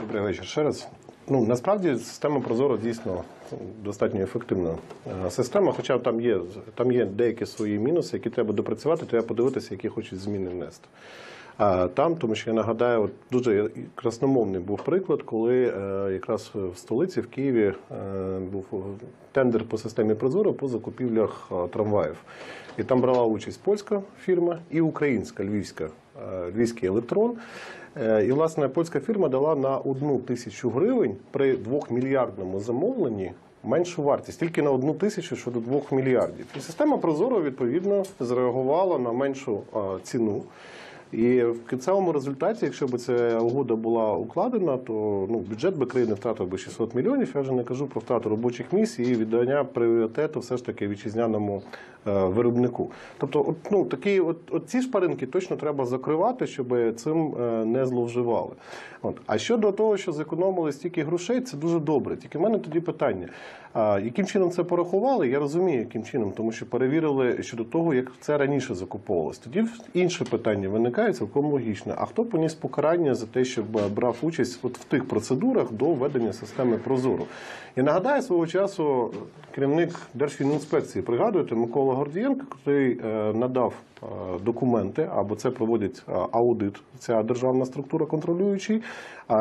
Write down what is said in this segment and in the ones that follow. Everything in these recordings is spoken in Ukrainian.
Добрий вечір ще раз. Ну насправді система Прозоро дійсно достатньо ефективна е, система, хоча там є там є деякі свої мінуси, які треба допрацювати, треба подивитися, які хочуть зміни внести. А там, тому що я нагадаю, от дуже красномовний був приклад, коли е, якраз в столиці в Києві е, був тендер по системі Прозоро по закупівлях е, трамваїв. І там брала участь польська фірма і українська львівська е, львівський електрон. Е, І, власне, польська фірма дала на одну тисячу гривень при двохмільярдному замовленні меншу вартість, тільки на одну тисячу щодо двох мільярдів. І система Прозоро відповідно зреагувала на меншу ціну. І в кінцевому результаті, якщо б ця угода була укладена, то ну, бюджет би країни втратив би 600 мільйонів. Я вже не кажу про втрату робочих місць і віддання пріоритету все ж таки вітчизняному е, виробнику. Тобто, от, ну, такі, от, от ці шпаринки точно треба закривати, щоб цим е, не зловживали. От. А щодо того, що зекономили стільки грошей, це дуже добре. Тільки в мене тоді питання: а, яким чином це порахували? Я розумію, яким чином, тому що перевірили щодо того, як це раніше закуповувалось. Тоді інше питання виникає цілком логічне. А хто поніс покарання за те, щоб е, брав участь от в тих процедурах до введення системи Прозоро? І нагадаю свого часу керівник Держфінінспекції, пригадуєте, Микола Гордієнко, який е, надав е, документи, або це проводить е, аудит, ця державна структура контролюючий,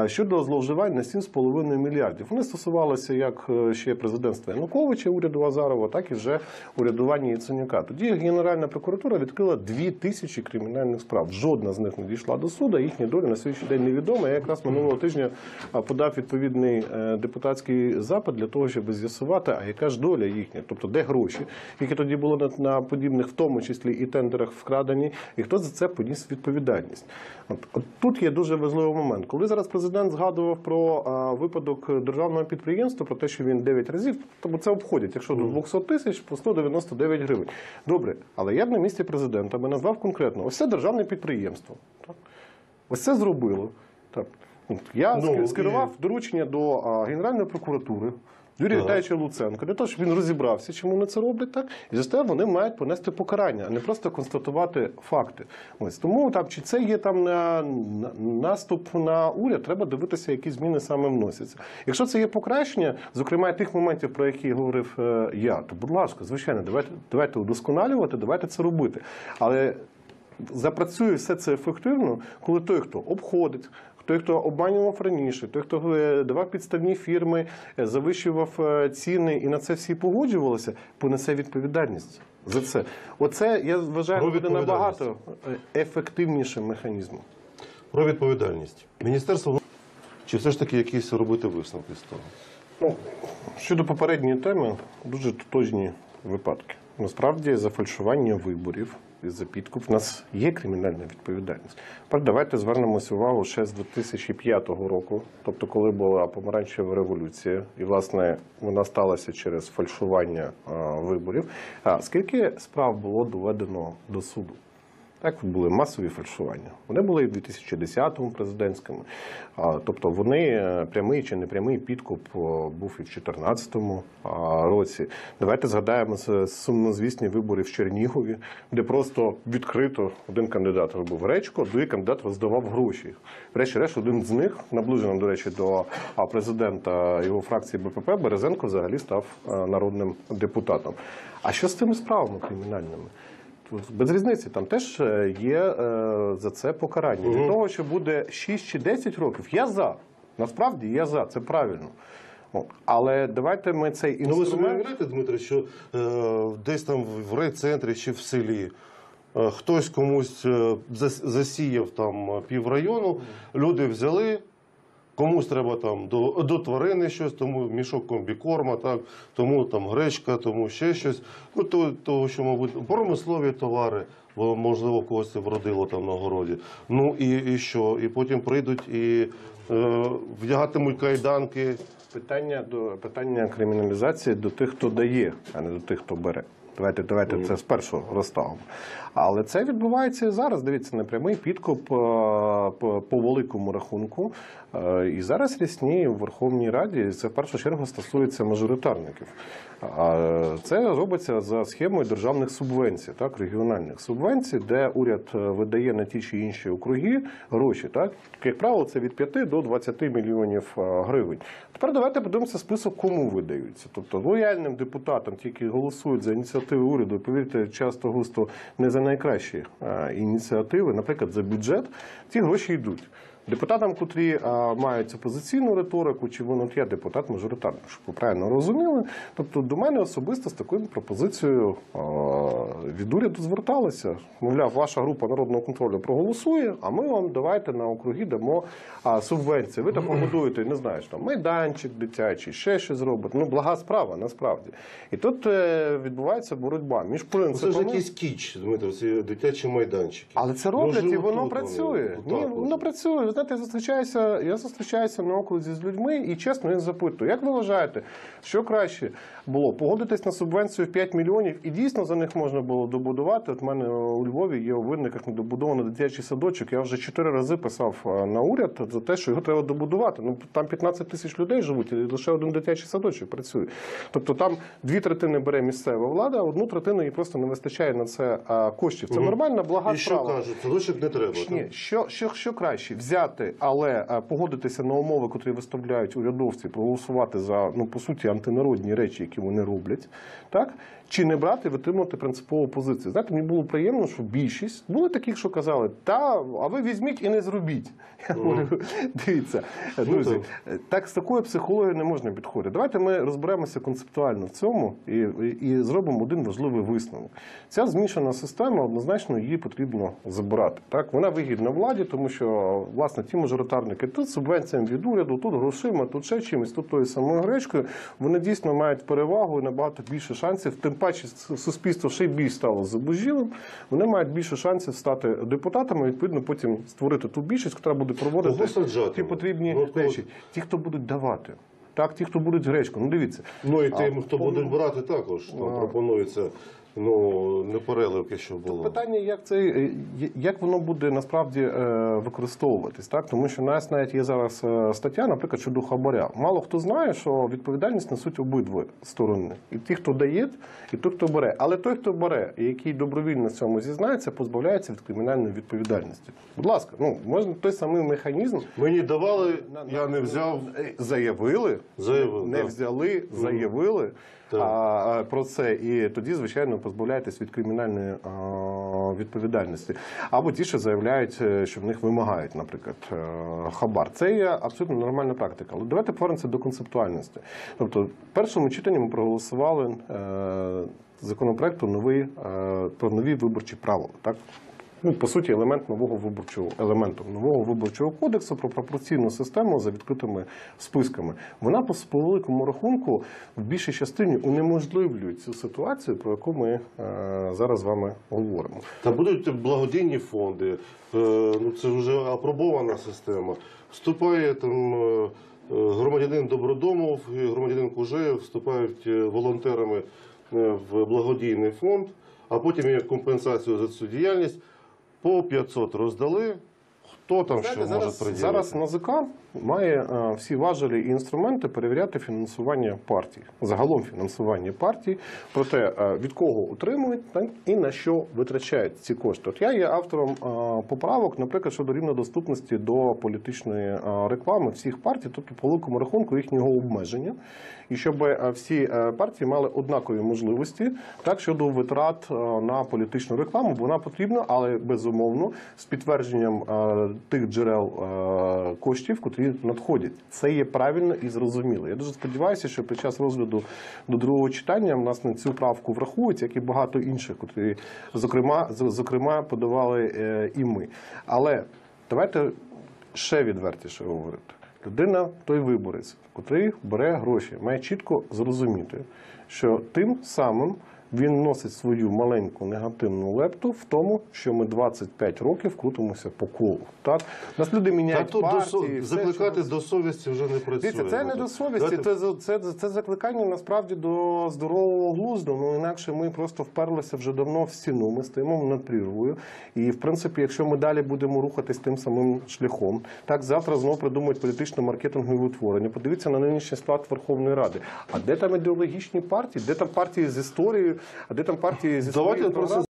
щодо зловживань на 7,5 мільярдів. Вони стосувалися як е, ще президентства Януковича, уряду Азарова, так і вже урядування Яценюка. Тоді Генеральна прокуратура відкрила 2 тисячі кримінальних справ. Жодна з них не дійшла до суду. Їхня доля на сьогоднішній день невідома. Я якраз минулого тижня подав відповідний е, депутатський запит для того, щоб з'ясувати, а яка ж доля їхня, тобто де гроші, які тоді були на подібних, в тому числі і тендерах вкрадені, і хто за це поніс відповідальність. От, от тут є дуже важливий момент. Коли зараз президент згадував про а, випадок державного підприємства, про те, що він 9 разів, тому це обходять, якщо до 200 тисяч, по 199 гривень. Добре, але я б на місці президента би назвав конкретно ось це державне підприємство. Так? Ось це зробило. Так. Я Ну, ски- і- скерував доручення до а, Генеральної прокуратури. Так. Віталійовича Луценка, для того, щоб він розібрався, чому вони це роблять, так і за те вони мають понести покарання, а не просто констатувати факти. Ось тому там чи це є там на, на наступ на уряд, треба дивитися, які зміни саме вносяться. Якщо це є покращення, зокрема тих моментів, про які говорив е, я, то будь ласка, звичайно, давайте давайте удосконалювати, давайте це робити. Але запрацює все це ефективно, коли той, хто обходить. Той, хто обманював раніше, той, хто е, давав підставні фірми, е, завищував е, ціни і на це всі погоджувалися, понесе відповідальність за це. Оце я вважаю Про буде набагато ефективнішим механізмом. Про відповідальність. Міністерство чи все ж таки якісь робити висновки з того? Ну, щодо попередньої теми, дуже тотожні випадки. Насправді, за фальшування виборів за підкуп У нас є кримінальна відповідальність. Тепер давайте звернемося увагу ще з 2005 року, тобто коли була помаранчева революція, і власне вона сталася через фальшування а, виборів. А скільки справ було доведено до суду? Так, були масові фальшування. Вони були і в 2010-му президентському. Тобто вони е, прямий чи непрямий підкуп був і в 2014 році. Давайте згадаємо сумнозвісні вибори в Чернігові, де просто відкрито один кандидат робив гречку, а другий кандидат роздавав гроші. Врешті-решт, один з них, наближений, до речі, до президента його фракції БПП, Березенко взагалі став е, народним депутатом. А що з цими справами кримінальними? Без різниці, там теж е, є е, за це покарання. Від того, що буде 6 чи 10 років, я за. Насправді я за, це правильно. От. Але давайте ми цей інструмент... Ну, ви уявляєте, Дмитро, що е, десь там в райцентрі чи в селі е, хтось комусь е, засіяв там піврайону, люди взяли. Комусь треба там до, до тварини щось, тому мішок комбікорма, так, тому там гречка, тому ще щось. Ну, то, того, що, мабуть, промислові товари, бо, можливо, когось це вродило там на городі. Ну і, і що? І потім прийдуть і е, вдягатимуть кайданки. Питання до питання криміналізації до тих, хто дає, а не до тих, хто бере. Давайте, давайте це спершу розставимо. Але це відбувається і зараз. Дивіться, непрямий підкуп е, по, великому рахунку. Е, І зараз рісні в Верховній Раді це в першу чергу стосується мажоритарників. Це робиться за схемою державних субвенцій, так регіональних субвенцій, де уряд е, видає на ті чи інші округи гроші. Так як правило, це від 5 до 20 мільйонів гривень. Тепер давайте подивимося список, кому видаються. Тобто лояльним депутатам, ті, які голосують за ініціативи уряду, повірте, часто густо не за найкращі ініціативи, наприклад, за бюджет, ці гроші йдуть. Депутатам, котрі а, мають опозиційну риторику, чи вони от я депутат мажоритарний, щоб ви правильно розуміли. Тобто до мене особисто з такою пропозицією а, від уряду зверталися. Мовляв, ваша група народного контролю проголосує, а ми вам давайте на округи дамо а, субвенції. Ви там побудуєте, не знаю, що там майданчик дитячий, ще щось зробите. Ну, блага справа насправді. І тут е, відбувається боротьба між Ну, Це ж якийсь кіч, Дмитро, ці дитячі майданчики. Але це роблять Може, і воно працює. Ні, воно працює. Ви знаєте, я зустрічаюся, я зустрічаюся на окрузі з людьми і чесно їх запитую, як ви вважаєте, що краще було погодитись на субвенцію в 5 мільйонів і дійсно за них можна було добудувати. От в мене у Львові є у винниках недобудований дитячий садочок. Я вже чотири рази писав е, на уряд за те, що його треба добудувати. Ну там 15 тисяч людей живуть, і лише один дитячий садочок працює. Тобто там дві третини бере місцева влада, одну третину їй просто не вистачає на це коштів. Це нормальна блага І що кажуть, садочок не треба. Ні, що, що, що краще взяти, але е, погодитися на умови, котрі виставляють урядовці, проголосувати за ну по суті антинародні речі, які вони роблять, так чи не брати, витримувати принципову позицію. Знаєте, мені було приємно, що більшість були таких, що казали, та а ви візьміть і не зробіть. Я говорю, дивіться, друзі, так. так з такою психологією не можна підходити. Давайте ми розберемося концептуально в цьому і, і, і зробимо один важливий висновок. Ця змішана система однозначно її потрібно забирати. Так вона вигідна владі, тому що власне ті мажоритарники тут субвенціями від уряду, тут грошима, тут ще чимось, тут тою самою гречкою. Вони дійсно мають перевагу і набагато більше шансів. Тим паче суспільство ще й більш стало зубожілим. Вони мають більше шансів стати депутатами. Відповідно, потім створити ту більшість, яка буде проводити ті потрібні Ну, речі. Ті, хто будуть давати. Так, ті, хто будуть гречку. Ну дивіться. Ну і тим, А, хто буде брати також. Там пропонується ну, не переливки, що було. Питання, як це е, як воно буде насправді е, використовуватись, так тому що у нас навіть є зараз е, стаття, наприклад, щодо хабаря. Мало хто знає, що відповідальність несуть обидві сторони, і ті, хто дає, і той, хто бере. Але той, хто бере, і який добровільно в цьому зізнається, позбавляється від кримінальної відповідальності. Будь ласка, ну можна той самий механізм. Мені давали, я не взяв. Заявили, Заявили, не да. взяли, заявили. А, про це, і тоді, звичайно, позбавляєтесь від кримінальної а, відповідальності. Або ті, що заявляють, е, що в них вимагають, наприклад, е, хабар. Це є абсолютно нормальна практика. Але давайте повернемося до концептуальності. Тобто, в першому читанні ми проголосували е, законопроекту новий про нові виборчі правила. Так? Ну, по суті, елемент нового виборчого елементу нового виборчого кодексу про пропорційну систему за відкритими списками. Вона по, великому рахунку в більшій частині унеможливлює цю ситуацію, про яку ми е, зараз з вами говоримо. Та будуть благодійні фонди. Е, Ну це вже апробована система. Вступає там е, е, громадянин Добродомов і громадянин Кужеєв вступають е, волонтерами е, в благодійний фонд, а потім як компенсацію за цю діяльність по 500 роздали. Хто там що Знаєте, може зараз, приділити? зараз НАЗК має е, всі важелі і інструменти перевіряти фінансування партій, загалом фінансування партій, про те, е, від кого отримують так, і на що витрачають ці кошти. От я є автором е, поправок, наприклад, щодо рівнодоступності до політичної е, реклами всіх партій, тобто по великому рахунку їхнього обмеження, і щоб е, всі е, партії мали однакові можливості так щодо витрат е, на політичну рекламу. Вона потрібна, але безумовно з підтвердженням тих джерел е, коштів, котрі надходять. Це є правильно і зрозуміло. Я дуже сподіваюся, що під час розгляду до другого читання в нас на цю правку врахують, як і багато інших, котрі зокрема зокрема подавали е, і ми. Але давайте ще відвертіше говорити. Людина, той виборець, котрий бере гроші, має чітко зрозуміти, що тим самим він носить свою маленьку негативну лепту в тому, що ми 25 років крутимося по колу. Так? Нас люди Та міняють тут до, со- все, закликати що- до совісті вже не працює. Дивіться, це не до совісті, це, це, це, це закликання насправді до здорового глузду. Ну інакше ми просто вперлися вже давно в стіну. Ми стоїмо над прірвою. І в принципі, якщо ми далі будемо рухатись тим самим шляхом, так завтра знову придумають політично-маркетингові утворення. Подивіться на нинішній склад Верховної Ради. А де там ідеологічні партії? Де там партії з історією? А де там партії зі? Давайте просто